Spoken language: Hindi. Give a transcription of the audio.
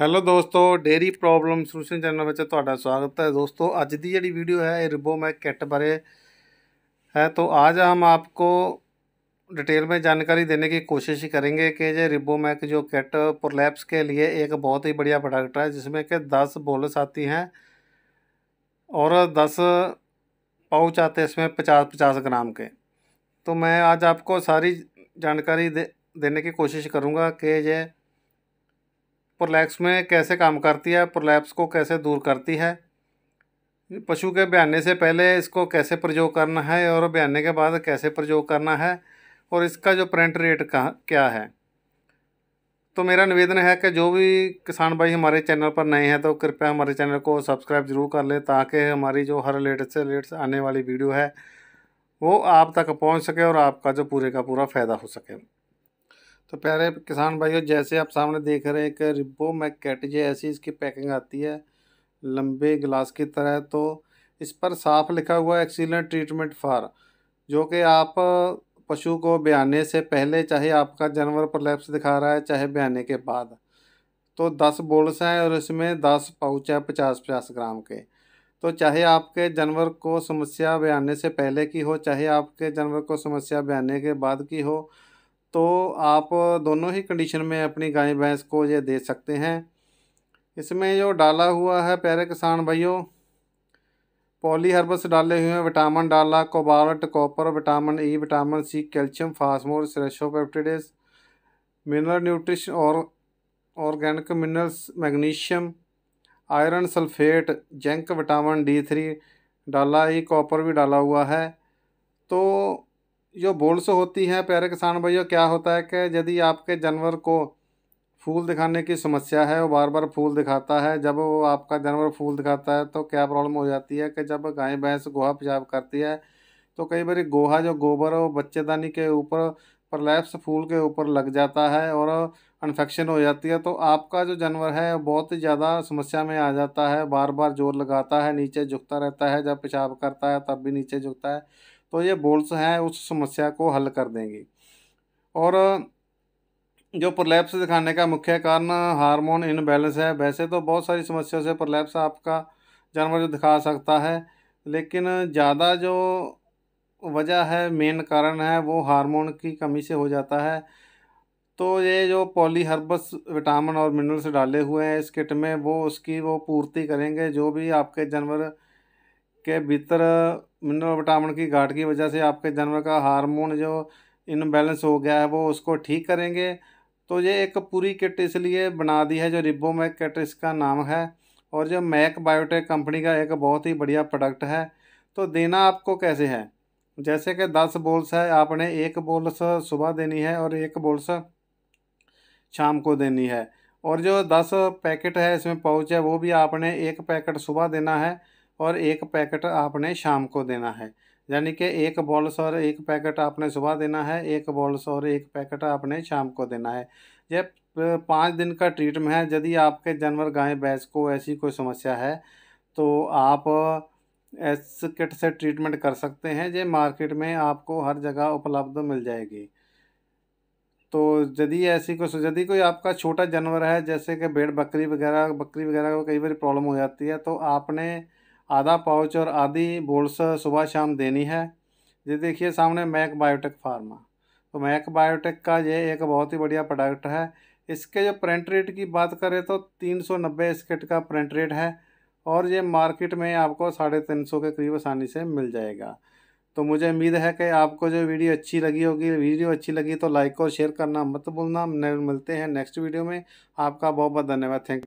ਹੈਲੋ ਦੋਸਤੋ ਡੇਰੀ ਪ੍ਰੋਬਲਮ ਸੋਲੂਸ਼ਨ ਚੈਨਲ ਵਿੱਚ ਤੁਹਾਡਾ ਸਵਾਗਤ ਹੈ दोस्तों आज ਦੀ ਜਿਹੜੀ ਵੀਡੀਓ ਹੈ ਇਹ ਰਿਬੋਮੈਕ किट बारे है तो आज हम आपको डिटेल में जानकारी देने की कोशिश करेंगे कि ये रिबोमैक जो किट प्रोलैप्स के लिए एक बहुत ही बढ़िया प्रोडक्ट है जिसमें कि दस बोलस आती हैं और दस पाउच आते हैं इसमें पचास पचास ग्राम के तो मैं आज आपको सारी जानकारी दे देने की कोशिश करूँगा कि ये प्रोलैप्स में कैसे काम करती है, प्रोलैप्स को कैसे दूर करती है? पशु के बयाने से पहले इसको कैसे प्रयोग करना है और बयाने के बाद कैसे प्रयोग करना है और इसका जो प्रिंट रेट का, क्या है? तो मेरा निवेदन है कि जो भी किसान भाई हमारे चैनल पर नए हैं तो कृपया हमारे चैनल को सब्सक्राइब ज़रूर कर लें ताकि हमारी जो हर लेटेस्ट से लेटेस्ट आने वाली वीडियो है, वो आप तक पहुँच सके और आपका जो पूरे का पूरा फ़ायदा हो सके। तो प्यारे किसान भाइयों, जैसे आप सामने देख रहे हैं कि रिबो मैक जो ऐसी इसकी पैकिंग आती है, लंबे गिलास की तरह। तो इस पर साफ़ लिखा हुआ है, एक्सीलेंट ट्रीटमेंट फार, जो कि आप पशु को बयाने से पहले, चाहे आपका जानवर प्रलैप्स दिखा रहा है, चाहे बयाने के बाद। तो दस बोल्स हैं और इसमें दस पाउच है पचास पचास ग्राम के। तो चाहे आपके जानवर को समस्या बयाने से पहले की हो, चाहे आपके जानवर को समस्या बयाने के बाद की हो तो आप दोनों ही कंडीशन में अपनी गाय भैंस को ये दे सकते हैं। इसमें जो डाला हुआ है प्यारे किसान भाइयों पॉली हर्बस डाले हुए हैं विटामिन डाला cobalt copper vitamin E vitamin C calcium फास्मोर रेशोपेप्टिडेस मिनरल न्यूट्रिशन और organic minerals magnesium iron sulphate zinc vitamin D three डाला ही कॉपर भी डाला हुआ है। तो जो बोल्स होती हैं, प्यारे किसान भाइयों, क्या होता है कि यदि आपके जानवर को फूल दिखाने की समस्या है, वो बार बार फूल दिखाता है, जब वो आपका जानवर फूल दिखाता है तो क्या प्रॉब्लम हो जाती है कि जब गाय, भैंस गोहा पेशाब करती है तो कई बार गोहा, जो गोबर वो बच्चेदानी के ऊपर, प्रलैप्स फूल के ऊपर लग जाता है और इन्फेक्शन हो जाती है तो आपका जो जानवर है, बहुत ही ज़्यादा समस्या में आ जाता है बार बार ज़ोर लगाता है, नीचे झुकता रहता है, जब पेशाब करता है, तब भी नीचे झुकता है तो ये बोल्स हैं, उस समस्या को हल कर देंगी। और, जो प्रलैप्स दिखाने का मुख्य कारण हार्मोन इनबैलेंस है, वैसे तो बहुत सारी समस्याओं से प्रलैप्स आपका जानवर जो दिखा सकता है, लेकिन ज़्यादा जो वजह है, मेन कारण है, वो हार्मोन की कमी से हो जाता है। तो ये जो पॉलीहर्बस विटामिन और मिनरल्स डाले हुए हैं इस किट में, वो उसकी वो पूर्ति करेंगे, जो भी आपके जानवर के भीतर, मिनरल विटामिन की घाट की वजह से आपके जानवर का हार्मोन जो इनबैलेंस हो गया है, वो उसको ठीक करेंगे। तो ये एक पूरी किट इसलिए बना दी है, जो रिबोमैक किट इसका नाम है, और जो मैक बायोटेक कंपनी का एक बहुत ही बढ़िया प्रोडक्ट है। तो देना आपको कैसे है? जैसे कि दस बोल्स है, आपने एक बोल्स सुबह देनी है और एक बोल्स शाम को देनी है। और जो दस पैकेट है, इसमें पाउच है, वो भी आपने एक पैकेट सुबह देना है। और एक पैकेट आपने शाम को देना है। यानी कि एक बॉल्स और एक पैकेट आपने सुबह देना है, एक बॉल्स और एक पैकेट आपने शाम को देना है। ये पाँच दिन का ट्रीटमेंट है। यदि आपके जानवर, गाय, भैंस को ऐसी कोई समस्या है तो आप एस किट से ट्रीटमेंट कर सकते हैं। ये मार्केट में आपको हर जगह उपलब्ध मिल जाएगी। तो यदि ऐसी कोई यदि कोई आपका छोटा जानवर है, जैसे कि भेड़, बकरी वगैरह बकरी वगैरह को कई बार प्रॉब्लम हो जाती है तो आपने आधा पाउच और आधी बोल्स सुबह शाम देनी है। ये देखिए, सामने मैक बायोटेक फार्मा। तो मैक बायोटेक का ये एक बहुत ही बढ़िया प्रोडक्ट है। इसके जो प्रिंट रेट की बात करें तो तीन सौ नब्बे इसकेट का प्रिंट रेट है और ये मार्केट में आपको साढ़े तीन सौ के करीब आसानी से मिल जाएगा। तो मुझे उम्मीद है कि आपको जो वीडियो अच्छी लगी होगी, वीडियो अच्छी लगी तो लाइक और शेयर करना मत भूलना। मिलते हैं नेक्स्ट वीडियो में। आपका बहुत बहुत धन्यवाद। थैंक